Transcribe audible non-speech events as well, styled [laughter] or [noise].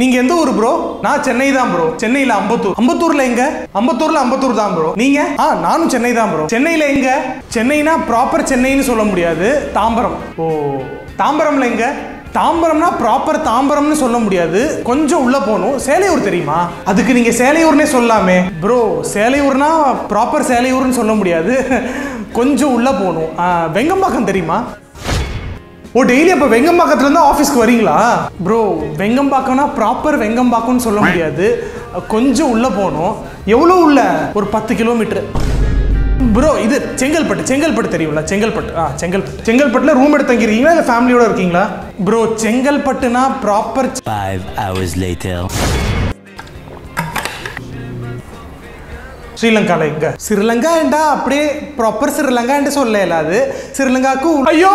நீங்க எந்த ஊர் ப்ரோ நான் சென்னை தான் ப்ரோ சென்னையில அம்பத்தூர். அம்பத்தூர்ல எங்க? அம்பத்தூர்ல அம்பத்தூர் தான் ப்ரோ நீங்க? ஆ நானும் சென்னை தான் ப்ரோ சென்னையில எங்க? சென்னைனா ப்ராப்பர் சென்னைன்னு சொல்ல முடியாது. தாம்பரம். ஓ தாம்பரம்ல எங்க? தாம்பரம்னா ப்ராப்பர் தாம்பரம்னு சொல்ல முடியாது. கொஞ்சம் உள்ள போகணும். சேலையூர் தெரியுமா? அதுக்கு நீங்க சேலையூர்னே சொல்லலாமே ப்ரோ சேலையூர்னா ப்ராப்பர் சேலையூர்னு சொல்ல முடியாது. [laughs] கொஞ்சம் உள்ள போகணும். ஆ, வெங்கம்பாக்கம் தெரியுமா? ஓ டெய்லி அப்போ வெங்கம்பாக்கத்துல இருந்து ஆஃபீஸ்க்கு வரீங்களா? ப்ரோ வெங்கம்பாக்கம்னா ப்ராப்பர் வெங்கம்பாக்கம்னு சொல்ல முடியாது. கொஞ்சம் உள்ள போகணும். எவ்வளோ உள்ள? ஒரு பத்து கிலோமீட்டர் ப்ரோ இது செங்கல்பட்டு செங்கல்பட்டு தெரியும்ல? செங்கல்பட்டு ஆ செங்கல்பட்டு. செங்கல்பட்டுல ரூம் எடுத்து தங்கிருக்கீங்களா இல்லை ஃபேமிலியோட இருக்கீங்களா? ப்ரோ செங்கல்பட்டுனா ப்ராப்பர் Five hours later. ஸ்ரீலங்கால எங்க? ஸ்ரீலங்கா என்றா அப்படியே ப்ராப்பர் ஸ்ரீலங்கா என்று சொல்ல இயலாது. ஸ்ரீலங்காக்கு ஐயோ!